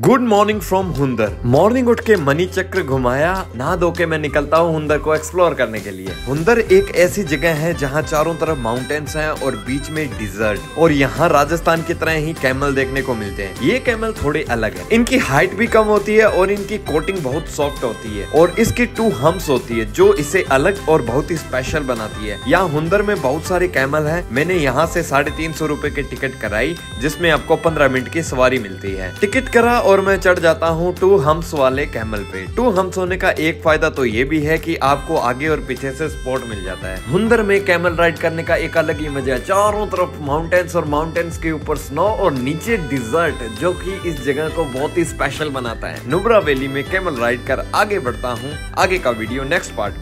Good morning from Hunder morning उठ के money चक्र घुमाया, नहा धो के मैं निकलता हूँ हुंदर को एक्सप्लोर करने के लिए। हुंदर एक ऐसी जगह है जहाँ चारों तरफ़ माउंटेन्स हैं और बीच में डिजर्ट और यहाँ राजस्थान की तरह ही कैमल देखने को मिलते हैं। ये कैमल थोड़े अलग है। इनकी हाइट भी कम होती है और इनकी कोटिंग बहुत सॉफ्ट होती है। और इसकी टू हम्स होती है, जो इसे अलग और बहुत ही स्पेशल बनाती है। यहाँ हुंदर में बहुत सारे कैमल है। मैंने यहाँ से साढ़े तीन सौ रूपए की टिकट कराई, जिसमें आपको पंद्रह मिनट की सवारी मिलती है। टिकट करा और मैं चढ़ जाता हूँ टू हम्स वाले कैमल पे। टू हम्स होने का एक फ़ायदा तो ये भी है कि आपको आगे और पीछे से स्पॉट मिल जाता है। हुंदर में कैमल राइड करने का एक अलग ही मज़ा है। चारों तरफ़ माउंटेन्स और माउंटेन्स के ऊपर स्नो और नीचे डिजर्ट जो कि इस जगह को बहुत ही स्पेशल बनाता है। नुब्रा वैली में कैमल राइड कर आगे बढ़ता हूँ। आगे का वीडियो नेक्स्ट पार्ट